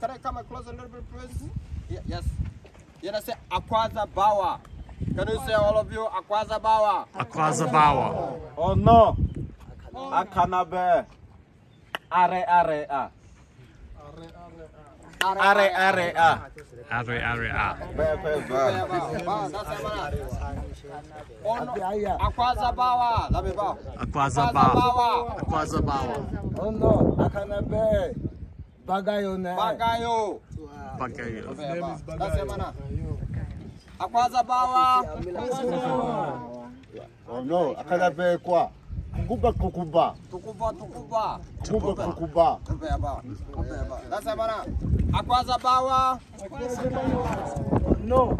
can I come close a little bit, please? Yeah, yes. You know, say Akwaza Bawa. Can you say all of you Akwaza Bawa? Akwaza Bawa. Oh no. Akanabe. Are are a. Are are a. Are, are. Oh, no. Akwaza Bawa. Let me bow. Akwaza Bawa. Akwaza Bawa. Oh no, akanabe. Bagayo ne. Bagayo. Bagayo. That's it, man. Akwaza Bawa. Oh no. Akanabe kwa. Kukuba kukuba. Tukuba, tukuba. Kukuba kukuba. Ubeba. Ubeba. That's it, man. Akwaza Bawa. No,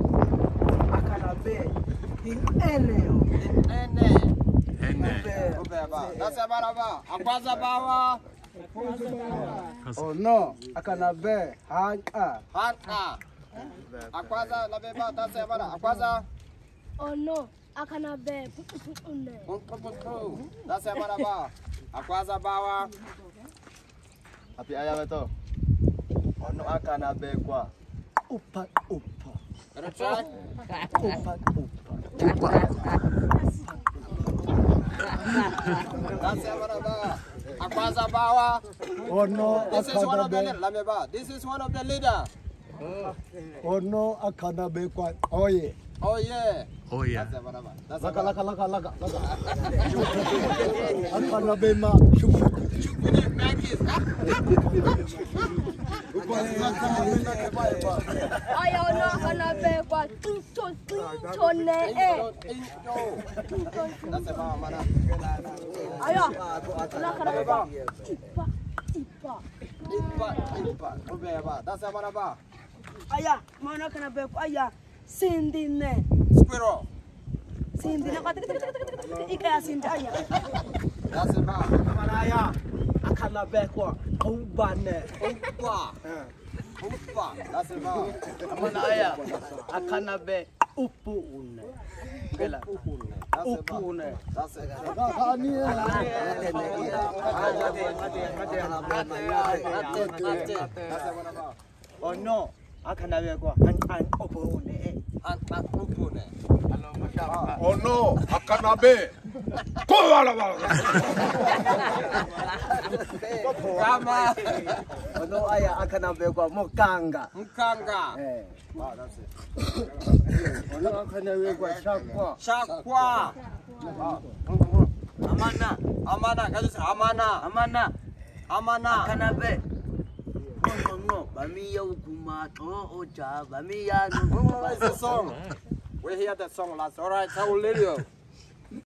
akanabe. Eneo. Ene. Ene. Ubeba. That's it, man. Akwaza Bawa. Ono oh, akanabe. Haka. Haka. Akwaza nabeba tase bana akwaza. Oh, ono akanabe. Unne tase bana ba. Akwaza bawa. Api aya beto. Oh, ono akanabe kwa. Upa upa. Upa upa upa. Tase bana ba. Akwaza Bawa. Oh no, This is one of the akanabe. leaders. Let me bow. This is one of the leader. Oh no, akanabe kwa. Oye. Oh yeah. Oh yeah. That's it. That's Laka laka laka laka laka. Akanabe ma. Shuku. Aya ono akana be kwa tuto tuto ne e. Eh. That's it, man. Aya. Ono akana be kwa ipa ipa. Ipa, ipa. Ubeba. That's it, man. Aya, mana kana be aya sindi ne. Squirrel. Sintia, sinta, sinta, sinta. Oh no, Akanabe. Go wala wala. Kama. Ono aya Akanabe kwa mukanga. Mukanga. Eh. Wow, that's it. Ono Akanabe kwa shakwa. Shakwa. Amana. Amana. Kajusa amana. Amana. Amana. Akanabe. Song? We hear that song last. All right, so you.